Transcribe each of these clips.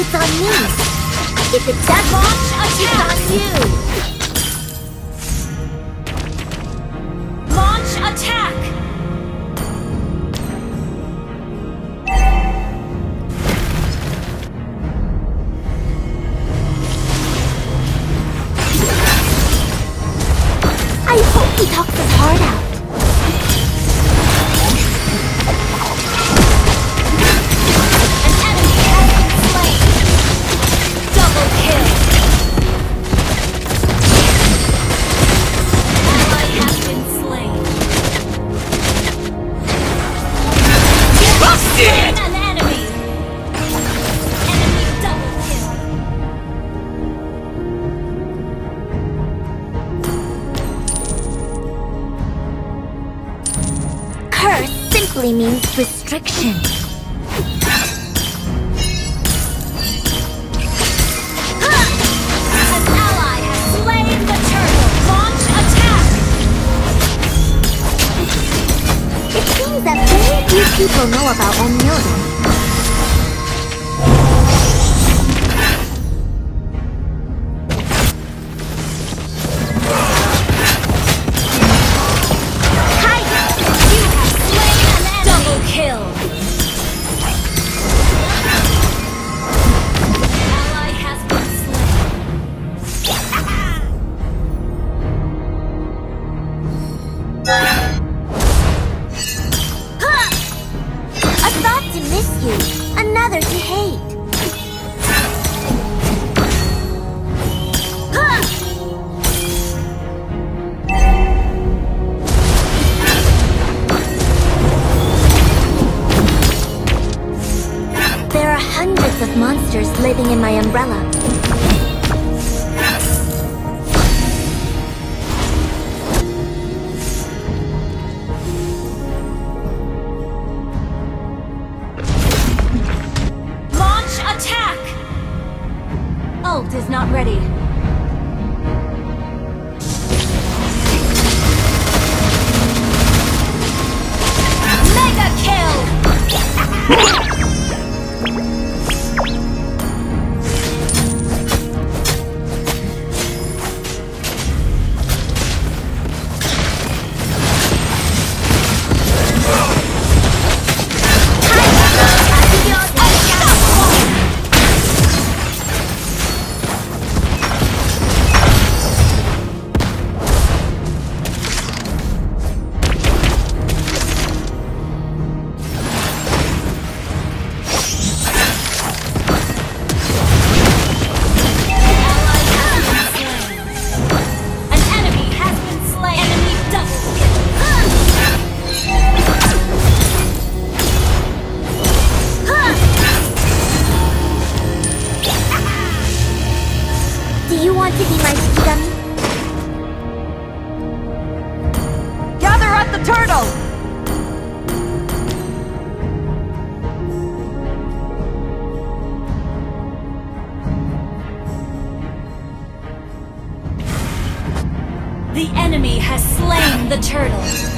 It's on me. If it doesn't, it's on you. Launch attack! Seems that very few people know about Onmyodo. Living in my umbrella. Want to be my Shikigami? Gather at the turtle! The enemy has slain the turtle.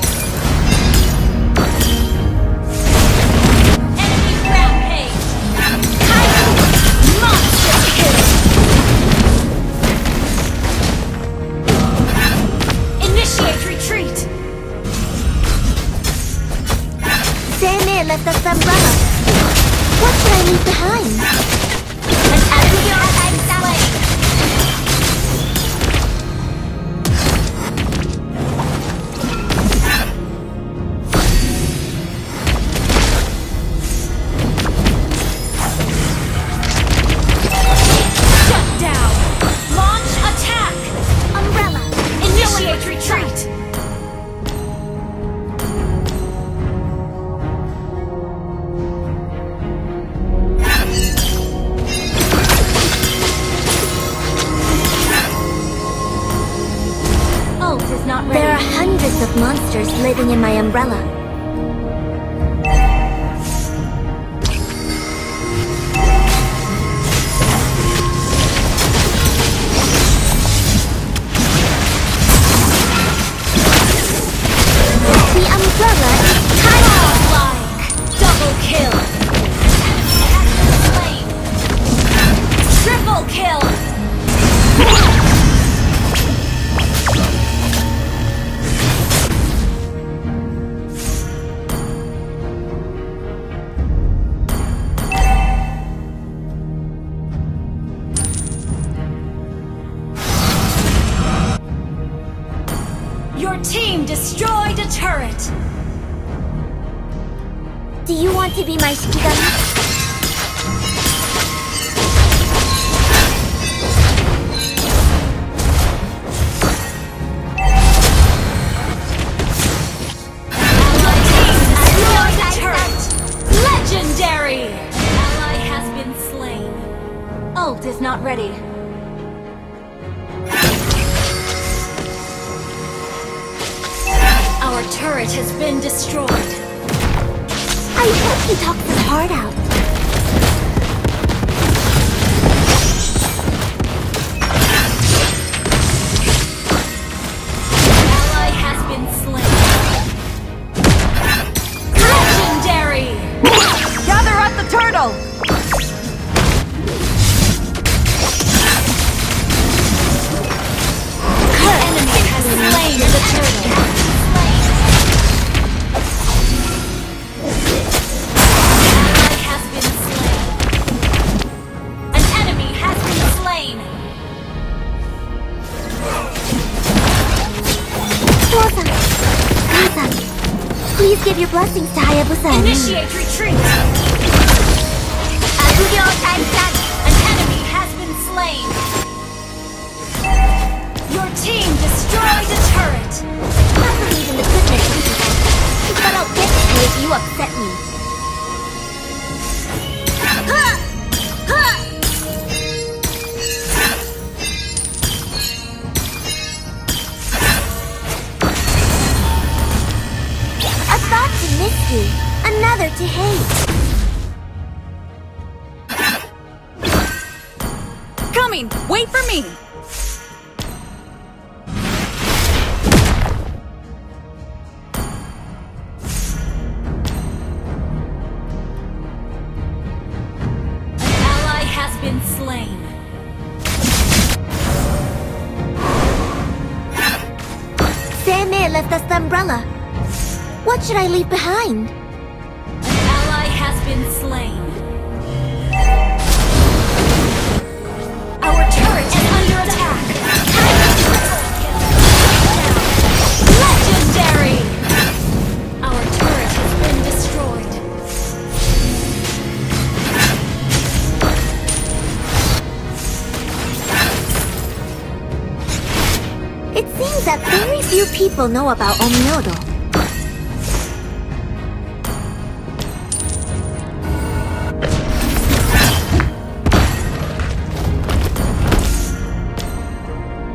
Living in my umbrella. The umbrella Do you want to be my Shikigami? Give your blessings to Hayabusa. Initiate retreat. Agugyo Taishan! An enemy has been slain. Your team destroyed a turret. I believe in the goodness. But I'll get you if you upset me. Seimei left us the umbrella. What should I leave behind? People know about Onmyodo.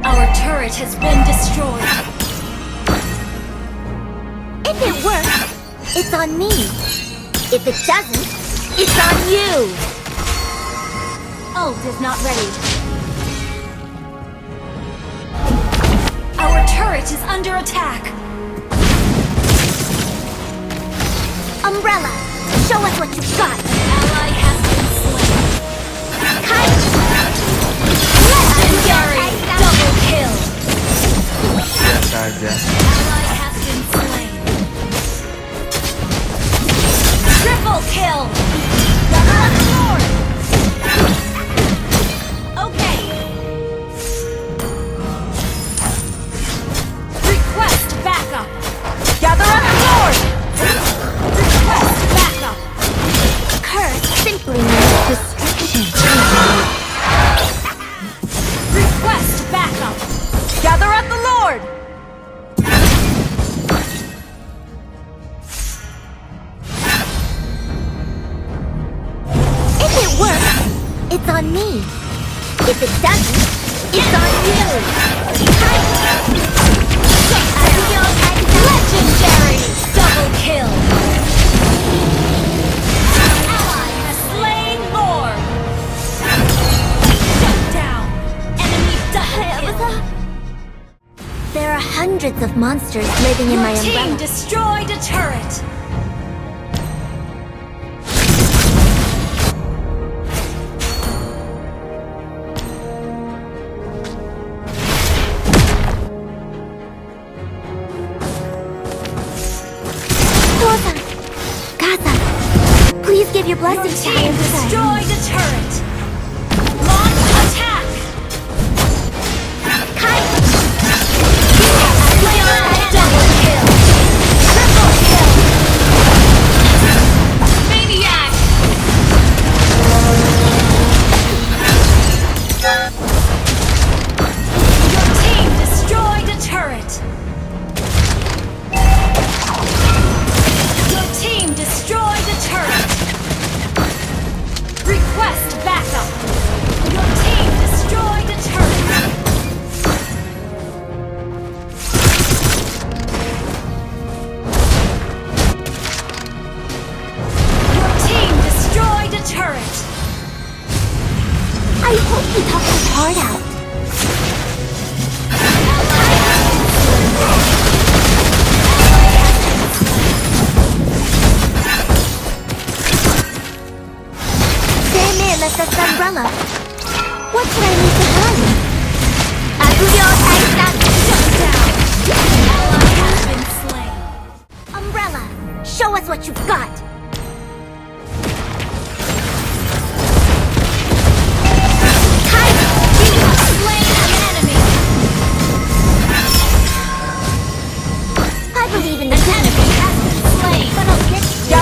Our turret has been destroyed. If it works, it's on me. If it doesn't, it's on you. Ult is not ready. turret is under attack. Umbrella, show us what you've got. hundreds of monsters living Your in my team umbrella. destroyed a turret! Please give your blessing to destroyed a turret!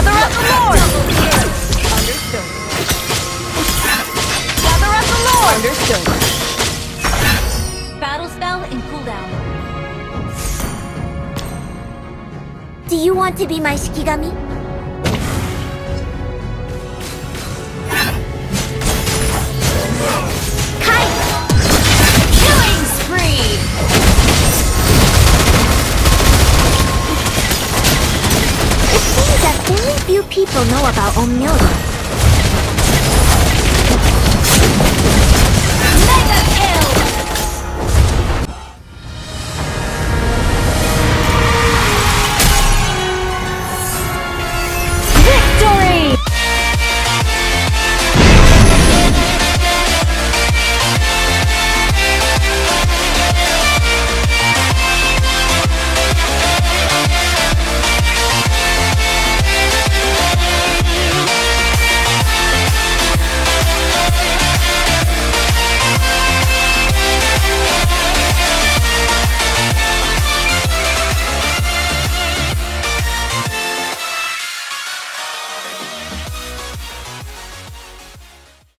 Gather the Lord! Understood. Gather the Lord! Understood. Battle spell in cooldown. Do you want to be my Shikigami? people know about Onmyodo?